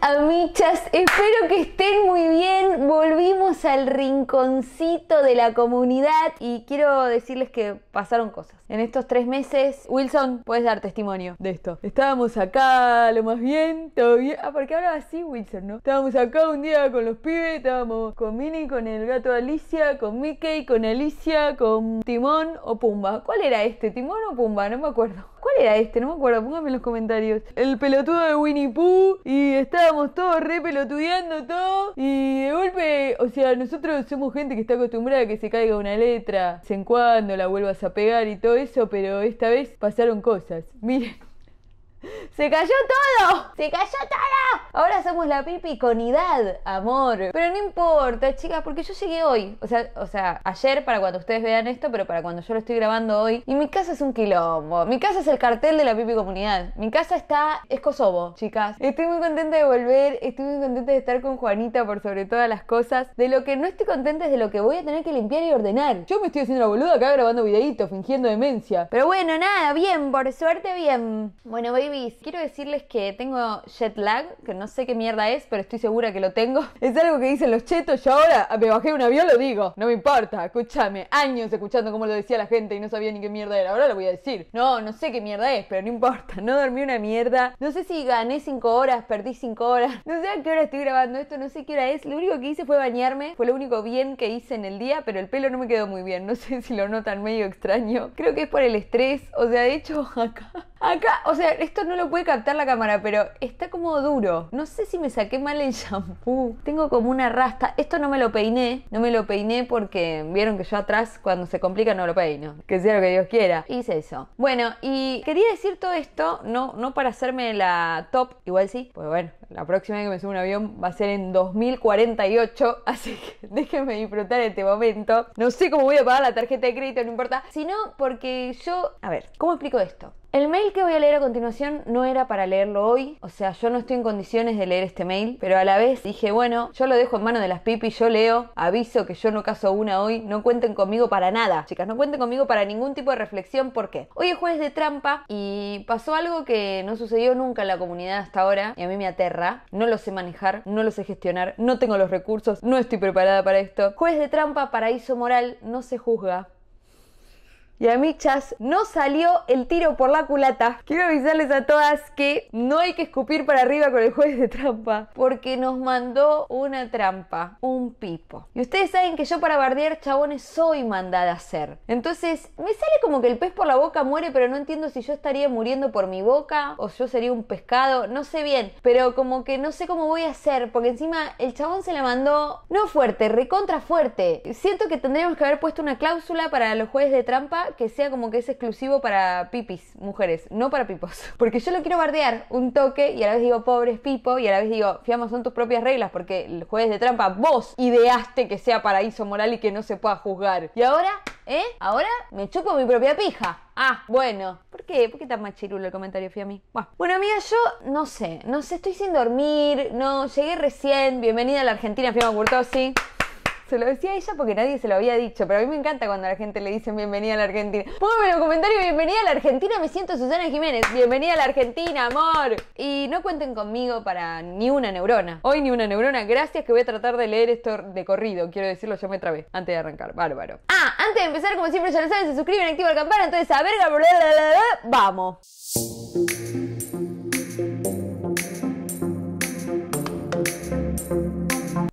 amichas? Espero que estén muy bien. Volvimos al rinconcito de la comunidad y quiero decirles que pasaron cosas. En estos tres meses, Wilson, puedes dar testimonio de esto. Estábamos acá, lo más bien, todo bien. Ah, porque hablaba así Wilson, ¿no? Estábamos acá un día con los pibes, estábamos con Minnie, con el gato Alicia, con Mickey, con Alicia, con Timón o Pumba. ¿Cuál era este? ¿Timón o Pumba? No me acuerdo. ¿Cuál era este? No me acuerdo, póngame en los comentarios. El pelotudo de Winnie Pooh y estábamos todos re pelotudeando todo y de golpe, o sea, nosotros somos gente que está acostumbrada a que se caiga una letra, en cuando la vuelvas a pegar y todo eso, pero esta vez pasaron cosas. Miren. ¡Se cayó todo! ¡Se cayó todo! Ahora somos la pipiconidad, amor. Pero no importa, chicas, porque yo llegué hoy. O sea, o sea, ayer para cuando ustedes vean esto, pero para cuando yo lo estoy grabando hoy. Y mi casa es un quilombo. Mi casa es el cartel de la pipi comunidad. Mi casa está. es Kosovo, chicas. Estoy muy contenta de volver. Estoy muy contenta de estar con Juanita por sobre todas las cosas. De lo que no estoy contenta es de lo que voy a tener que limpiar y ordenar. Yo me estoy haciendo la boluda acá grabando videitos, fingiendo demencia. Pero bueno, nada, bien, por suerte bien. Bueno, quiero decirles que tengo jet lag, que no sé qué mierda es, pero estoy segura que lo tengo. Es algo que dicen los chetos, yo ahora me bajé un avión, lo digo. No me importa, escúchame. Años escuchando cómo lo decía la gente y no sabía ni qué mierda era. Ahora lo voy a decir. No, no sé qué mierda es, pero no importa. No dormí una mierda. No sé si gané 5 horas, perdí 5 horas. No sé a qué hora estoy grabando esto, no sé qué hora es. Lo único que hice fue bañarme. Fue lo único bien que hice en el día, pero el pelo no me quedó muy bien. No sé si lo notan medio extraño. Creo que es por el estrés. O sea, de hecho, acá Acá, o sea, esto no lo puede captar la cámara, pero está como duro. No sé si me saqué mal el shampoo. Tengo como una rasta. Esto no me lo peiné. No me lo peiné porque vieron que yo atrás, cuando se complica, no lo peino. Que sea lo que Dios quiera. Hice eso. Bueno, y quería decir todo esto, no, no para hacerme la top, igual sí, pues bueno, la próxima vez que me suba un avión va a ser en 2048, así que déjenme disfrutar este momento. No sé cómo voy a pagar la tarjeta de crédito, no importa, sino porque yo, a ver, ¿cómo explico esto? El mail que voy a leer a continuación no era para leerlo hoy, o sea, yo no estoy en condiciones de leer este mail, pero a la vez dije, bueno, yo lo dejo en manos de las pipis, yo leo, aviso que yo no caso una hoy, no cuenten conmigo para nada, chicas, no cuenten conmigo para ningún tipo de reflexión, ¿por qué? Hoy es jueves de trampa y pasó algo que no sucedió nunca en la comunidad hasta ahora y a mí me aterra, no lo sé manejar, no lo sé gestionar, no tengo los recursos, no estoy preparada para esto. Jueves de trampa, paraíso moral, no se juzga, y a Michas no salió el tiro por la culata. Quiero avisarles a todas que no hay que escupir para arriba con el juez de trampa, porque nos mandó una trampa, un pipo. Y ustedes saben que yo para bardear chabones soy mandada a hacer. Entonces, me sale como que el pez por la boca muere, pero no entiendo si yo estaría muriendo por mi boca o yo sería un pescado, no sé bien, pero como que no sé cómo voy a hacer, porque encima el chabón se la mandó no fuerte, recontra fuerte. Siento que tendríamos que haber puesto una cláusula para los jueces de trampa que sea como que es exclusivo para pipis, mujeres, no para pipos. Porque yo lo quiero bardear un toque y a la vez digo, pobres pipo, y a la vez digo, fiamos, son tus propias reglas, porque el jueves de trampa vos ideaste que sea paraíso moral y que no se pueda juzgar. Y ahora, ¿eh? Ahora me chupo mi propia pija. Ah, bueno. ¿Por qué? ¿Por qué tan machirulo el comentario, Fiammi? Bueno, bueno, amiga, yo no sé. No sé, estoy sin dormir. No, llegué recién. Bienvenida a la Argentina, Fiamma Curtosi. Se lo decía a ella porque nadie se lo había dicho, pero a mí me encanta cuando a la gente le dicen bienvenida a la Argentina. Póngame en los comentarios, bienvenida a la Argentina, me siento Susana Jiménez. Bienvenida a la Argentina, amor. Y no cuenten conmigo para ni una neurona. Hoy ni una neurona. Gracias que voy a tratar de leer esto de corrido. Quiero decirlo, yo me trabé antes de arrancar. Bárbaro. Ah, antes de empezar, como siempre ya lo saben, se suscriben, activan la campana. Entonces, a verga, vamos.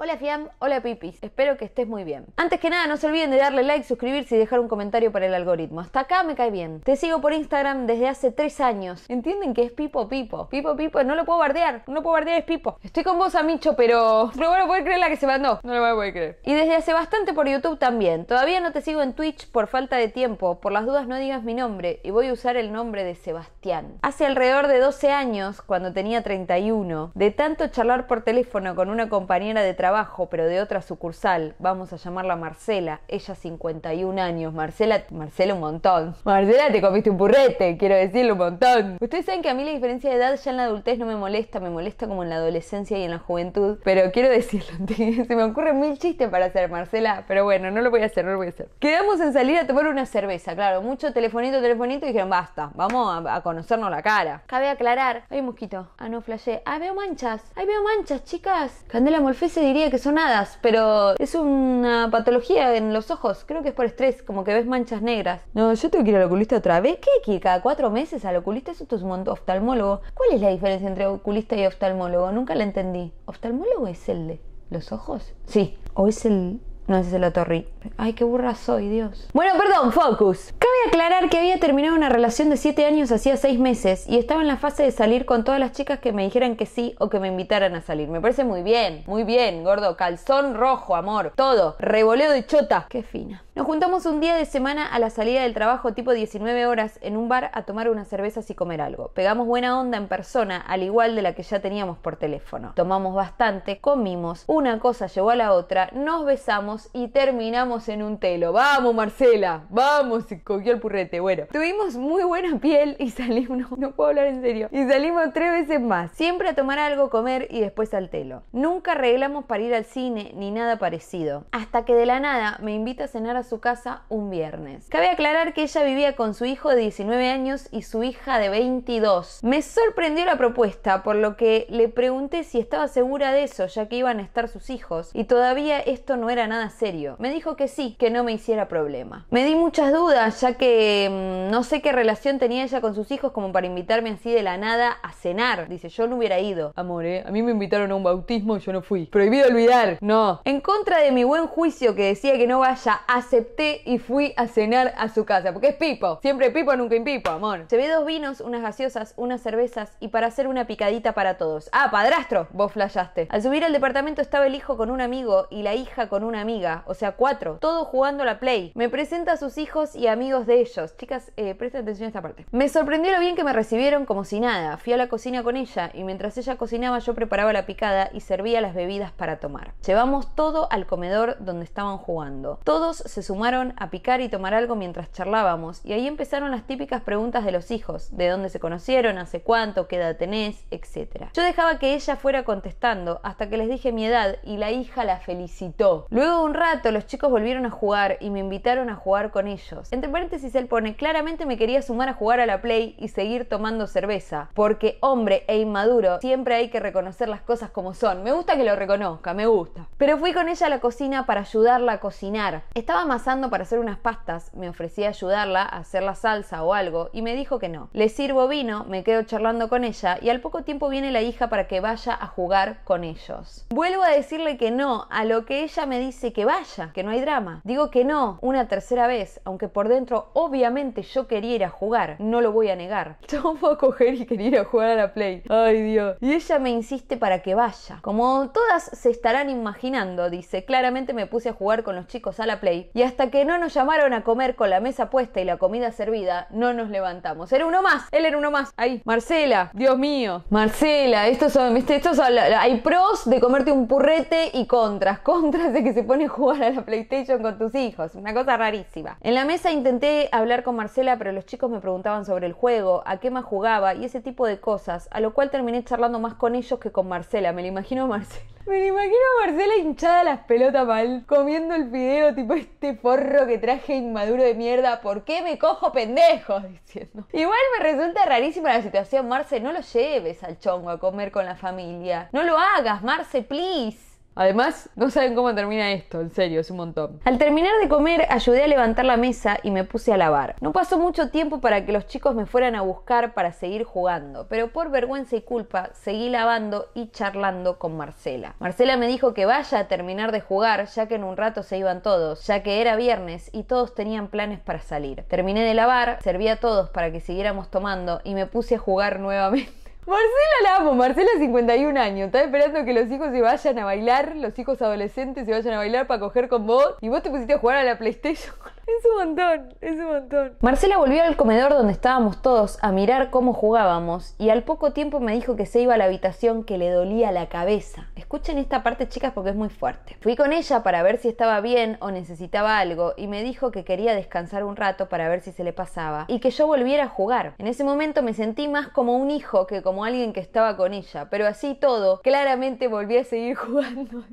Hola Fiam, hola Pipis, espero que estés muy bien. Antes que nada, no se olviden de darle like, suscribirse y dejar un comentario para el algoritmo. Hasta acá me cae bien. Te sigo por Instagram desde hace tres años. ¿Entienden que es Pipo Pipo? Pipo Pipo, no lo puedo bardear, no lo puedo bardear, es Pipo. Estoy con vos, Amicho, pero no voy a creer la que se mandó. No lo voy a poder creer. Y desde hace bastante por YouTube también. Todavía no te sigo en Twitch por falta de tiempo. Por las dudas no digas mi nombre y voy a usar el nombre de Sebastián. Hace alrededor de 12 años, cuando tenía 31, de tanto charlar por teléfono con una compañera de trabajo, pero de otra sucursal. Vamos a llamarla Marcela. Ella 51 años. Marcela, Marcela un montón. Marcela, te comiste un purrete, quiero decirlo un montón. Ustedes saben que a mí la diferencia de edad ya en la adultez no me molesta, me molesta como en la adolescencia y en la juventud. Pero quiero decirlo, se me ocurren mil chistes para hacer, Marcela. Pero bueno, no lo voy a hacer, no lo voy a hacer. Quedamos en salir a tomar una cerveza, claro. Mucho telefonito, telefonito y dijeron, basta, vamos a, conocernos la cara. Cabe aclarar, hay mosquito. Ah, no, flashé. Ah, veo manchas. Ay, veo manchas, chicas. Candela Molfese que son hadas, pero es una patología en los ojos. Creo que es por estrés, como que ves manchas negras. No, yo tengo que ir al oculista otra vez. ¿Qué? ¿Que cada cuatro meses al oculista? Eso es un. Oftalmólogo. ¿Cuál es la diferencia entre oculista y oftalmólogo? Nunca la entendí. ¿Oftalmólogo es el de los ojos? Sí. ¿O es el no, ese es la torre. Ay, qué burra soy, Dios. Bueno, perdón, focus. Cabe aclarar que había terminado una relación de 7 años hacía 6 meses y estaba en la fase de salir con todas las chicas que me dijeran que sí o que me invitaran a salir. Me parece muy bien, muy bien, gordo. Calzón rojo, amor. Todo. Revoleo de chota. Qué fina. Nos juntamos un día de semana a la salida del trabajo tipo 19 horas en un bar a tomar unas cervezas y comer algo. Pegamos buena onda en persona, al igual de la que ya teníamos por teléfono. Tomamos bastante, comimos, una cosa llevó a la otra, nos besamos y terminamos en un telo. ¡Vamos, Marcela! ¡Vamos! Y cogió el purrete. Bueno, tuvimos muy buena piel y salimos, no, no puedo hablar en serio, y salimos tres veces más. Siempre a tomar algo, comer y después al telo. Nunca arreglamos para ir al cine ni nada parecido. Hasta que de la nada me invita a cenar a su casa un viernes. Cabe aclarar que ella vivía con su hijo de 19 años y su hija de 22. Me sorprendió la propuesta, por lo que le pregunté si estaba segura de eso, ya que iban a estar sus hijos, y todavía esto no era nada serio. Me dijo que sí, que no me hiciera problema. Me di muchas dudas, ya que mm, no sé qué relación tenía ella con sus hijos como para invitarme así de la nada a cenar. Dice, yo no hubiera ido. Amor, ¿eh? a mí me invitaron a un bautismo y yo no fui. Prohibido olvidar. No. En contra de mi buen juicio que decía que no vaya, hace acepté y fui a cenar a su casa. Porque es Pipo. Siempre Pipo, nunca Pipo, amor. Llevé dos vinos, unas gaseosas, unas cervezas y para hacer una picadita para todos. Ah, padrastro, vos flayaste. Al subir al departamento estaba el hijo con un amigo y la hija con una amiga. O sea, cuatro. Todos jugando a la play. Me presenta a sus hijos y amigos de ellos. Chicas, eh, presten atención a esta parte. Me sorprendió lo bien que me recibieron como si nada. Fui a la cocina con ella y mientras ella cocinaba yo preparaba la picada y servía las bebidas para tomar. Llevamos todo al comedor donde estaban jugando. Todos se sumaron a picar y tomar algo mientras charlábamos, y ahí empezaron las típicas preguntas de los hijos, de dónde se conocieron, hace cuánto, qué edad tenés, etc. Yo dejaba que ella fuera contestando hasta que les dije mi edad y la hija la felicitó. Luego de un rato los chicos volvieron a jugar y me invitaron a jugar con ellos. Entre paréntesis él pone, claramente me quería sumar a jugar a la Play y seguir tomando cerveza, porque hombre e inmaduro siempre hay que reconocer las cosas como son. Me gusta que lo reconozca, me gusta. Pero fui con ella a la cocina para ayudarla a cocinar. Estaba más para hacer unas pastas, me ofrecí a ayudarla a hacer la salsa o algo y me dijo que no. Le sirvo vino, me quedo charlando con ella y al poco tiempo viene la hija para que vaya a jugar con ellos. Vuelvo a decirle que no, a lo que ella me dice que vaya, que no hay drama. Digo que no, una tercera vez, aunque por dentro obviamente yo quería ir a jugar, no lo voy a negar. Yo voy a coger y quería ir a jugar a la Play. Ay Dios. Y ella me insiste para que vaya. Como todas se estarán imaginando, dice, claramente me puse a jugar con los chicos a la Play y hasta que no nos llamaron a comer con la mesa puesta y la comida servida, no nos levantamos. Era uno más, él era uno más. Ahí, Marcela, Dios mío. Marcela, estos son, Estos son, hay pros de comerte un purrete y contras. Contras de que se pone a jugar a la PlayStation con tus hijos. Una cosa rarísima. En la mesa intenté hablar con Marcela, pero los chicos me preguntaban sobre el juego, a qué más jugaba y ese tipo de cosas, a lo cual terminé charlando más con ellos que con Marcela. Me lo imagino Marcela. Me imagino a Marcela hinchada las pelotas mal, comiendo el fideo tipo este forro que traje inmaduro de mierda. ¿Por qué me cojo pendejos? Diciendo. Igual me resulta rarísima la situación, Marce. No lo lleves al chongo a comer con la familia. No lo hagas, Marce, please. Además, no saben cómo termina esto, en serio, es un montón. Al terminar de comer, ayudé a levantar la mesa y me puse a lavar. No pasó mucho tiempo para que los chicos me fueran a buscar para seguir jugando, pero por vergüenza y culpa seguí lavando y charlando con Marcela. Marcela me dijo que vaya a terminar de jugar, ya que en un rato se iban todos, ya que era viernes y todos tenían planes para salir. Terminé de lavar, serví a todos para que siguiéramos tomando y me puse a jugar nuevamente. Marcela la amo, Marcela 51 años, está esperando que los hijos se vayan a bailar, los hijos adolescentes se vayan a bailar para coger con vos y vos te pusiste a jugar a la PlayStation Es un montón, es un montón. Marcela volvió al comedor donde estábamos todos a mirar cómo jugábamos y al poco tiempo me dijo que se iba a la habitación que le dolía la cabeza. Escuchen esta parte chicas porque es muy fuerte. Fui con ella para ver si estaba bien o necesitaba algo y me dijo que quería descansar un rato para ver si se le pasaba y que yo volviera a jugar. En ese momento me sentí más como un hijo que como alguien que estaba con ella, pero así todo, claramente volví a seguir jugando.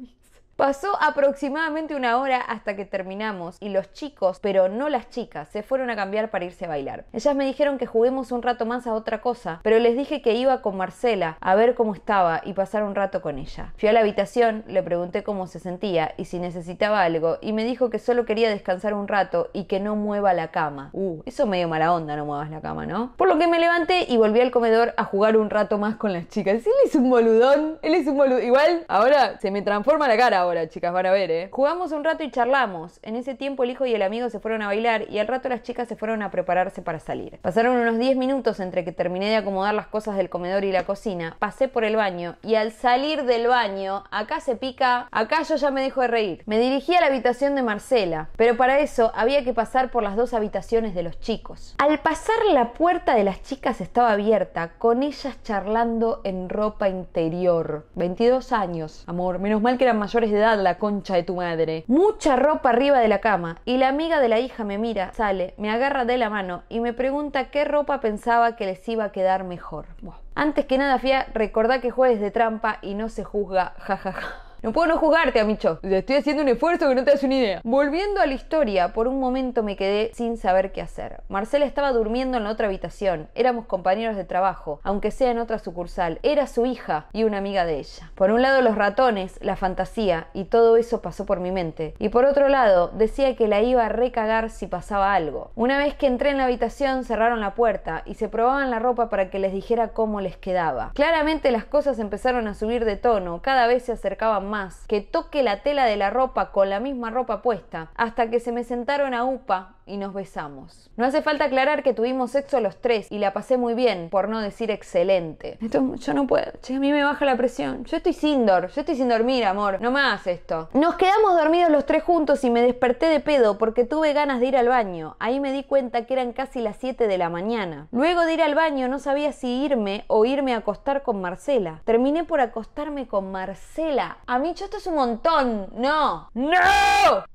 Pasó aproximadamente una hora hasta que terminamos y los chicos, pero no las chicas, se fueron a cambiar para irse a bailar. Ellas me dijeron que juguemos un rato más a otra cosa, pero les dije que iba con Marcela a ver cómo estaba y pasar un rato con ella. Fui a la habitación, le pregunté cómo se sentía y si necesitaba algo y me dijo que solo quería descansar un rato y que no mueva la cama. Uh, eso medio mala onda, no muevas la cama, ¿no? Por lo que me levanté y volví al comedor a jugar un rato más con las chicas. Él es un boludón, él es un boludón. Igual, ahora se me transforma la cara ahora, chicas, van a ver, ¿eh? Jugamos un rato y charlamos. En ese tiempo el hijo y el amigo se fueron a bailar y al rato las chicas se fueron a prepararse para salir. Pasaron unos 10 minutos entre que terminé de acomodar las cosas del comedor y la cocina, pasé por el baño y al salir del baño, acá se pica, acá yo ya me dejo de reír. Me dirigí a la habitación de Marcela, pero para eso había que pasar por las dos habitaciones de los chicos. Al pasar la puerta de las chicas estaba abierta, con ellas charlando en ropa interior. 22 años, amor, menos mal que eran mayores de la concha de tu madre. Mucha ropa arriba de la cama y la amiga de la hija me mira, sale, me agarra de la mano y me pregunta qué ropa pensaba que les iba a quedar mejor. Antes que nada, Fia, recordá que juegues de trampa y no se juzga, jajaja. No puedo no juzgarte, Amicho. Estoy haciendo un esfuerzo que no te das una idea. Volviendo a la historia, por un momento me quedé sin saber qué hacer. Marcela estaba durmiendo en la otra habitación. Éramos compañeros de trabajo, aunque sea en otra sucursal. Era su hija y una amiga de ella. Por un lado los ratones, la fantasía, y todo eso pasó por mi mente. Y por otro lado, decía que la iba a recagar si pasaba algo. Una vez que entré en la habitación, cerraron la puerta y se probaban la ropa para que les dijera cómo les quedaba. Claramente las cosas empezaron a subir de tono, cada vez se acercaban más que toque la tela de la ropa con la misma ropa puesta, hasta que se me sentaron a upa y nos besamos. No hace falta aclarar que tuvimos sexo los tres y la pasé muy bien, por no decir excelente. Esto, yo no puedo, che, a mí me baja la presión. Yo estoy sin dormir, yo estoy sin dormir, amor, no más esto. Nos quedamos dormidos los tres juntos y me desperté de pedo porque tuve ganas de ir al baño. Ahí me di cuenta que eran casi las 7 de la mañana. Luego de ir al baño no sabía si irme o irme a acostar con Marcela. Terminé por acostarme con Marcela. A mí esto es un montón. No. No.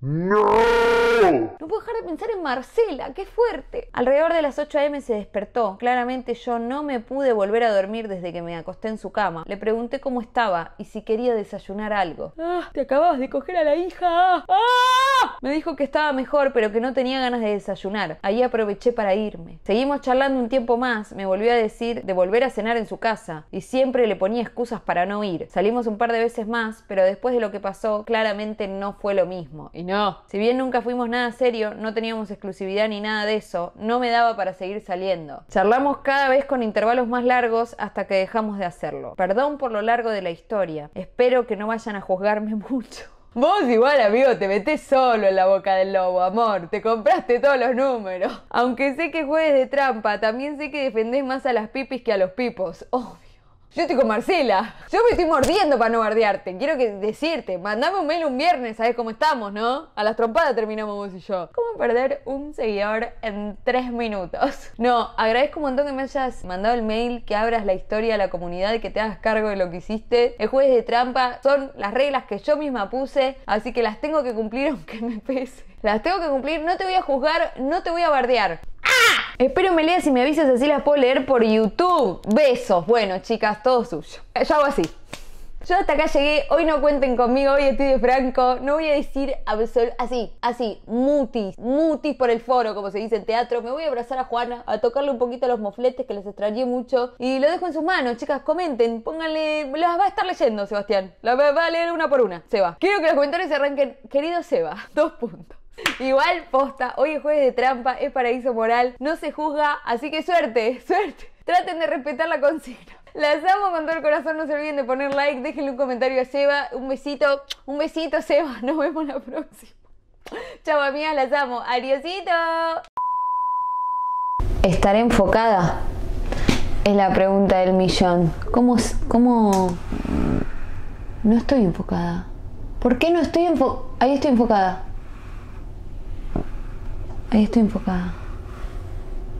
No. No puedo dejar de pensar en Marcela, qué fuerte. Alrededor de las 8 a.m. se despertó. Claramente yo no me pude volver a dormir desde que me acosté en su cama. Le pregunté cómo estaba y si quería desayunar algo. Ah, te acabas de coger a la hija. ¡Ah! Me dijo que estaba mejor, pero que no tenía ganas de desayunar. Ahí aproveché para irme. Seguimos charlando un tiempo más. Me volvió a decir de volver a cenar en su casa y siempre le ponía excusas para no ir. Salimos un par de veces más, pero después de lo que pasó, claramente no fue lo mismo. Y no, si bien nunca fuimos nada serio, no teníamos exclusividad ni nada de eso, no me daba para seguir saliendo. Charlamos cada vez con intervalos más largos hasta que dejamos de hacerlo. Perdón por lo largo de la historia. Espero que no vayan a juzgarme mucho. Vos igual, amigo, te metés solo en la boca del lobo, amor. Te compraste todos los números. Aunque sé que juegues de trampa, también sé que defendés más a las pipis que a los pipos. Obvio. Yo estoy con Marcela. Yo me estoy mordiendo para no bardearte. Quiero que decirte, mandame un mail un viernes, ¿sabes cómo estamos, no? A las trompadas terminamos vos y yo. ¿Cómo perder un seguidor en tres minutos? No, agradezco un montón que me hayas mandado el mail, que abras la historia a la comunidad que te hagas cargo de lo que hiciste. El jueves de trampa son las reglas que yo misma puse, así que las tengo que cumplir aunque me pese. Las tengo que cumplir, no te voy a juzgar, no te voy a bardear. Espero me leas y me avises así las puedo leer por YouTube. Besos. Bueno, chicas, todo suyo. Yo hago así. Yo hasta acá llegué, hoy no cuenten conmigo, hoy estoy de franco, no voy a decir así, así, mutis, mutis por el foro, como se dice en teatro, me voy a abrazar a Juana, a tocarle un poquito los mofletes que les extrañé mucho y lo dejo en sus manos, chicas, comenten, pónganle, las va a estar leyendo Sebastián, las va a leer una por una, Seba. Quiero que los comentarios se arranquen, querido Seba, dos puntos. Igual, posta, hoy es jueves de trampa, es paraíso moral, no se juzga, así que suerte, suerte. Traten de respetar la consigna. Las amo con todo el corazón, no se olviden de poner like, déjenle un comentario a Seba, un besito, un besito Seba, nos vemos la próxima. Chao amigas, las amo, adiosito. ¿Estaré enfocada? Es la pregunta del millón. ¿Cómo, cómo... No estoy enfocada. ¿Por qué no estoy enfocada? Ahí estoy enfocada. Ahí estoy enfocada.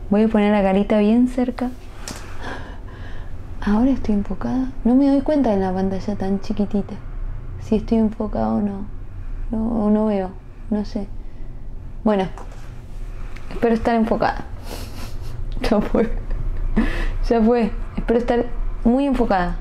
Voy a poner la carita bien cerca. Ahora estoy enfocada. No me doy cuenta en la pantalla tan chiquitita. Si estoy enfocada o no. No, no veo. No sé. Bueno. Espero estar enfocada. Ya fue. Ya fue. Espero estar muy enfocada.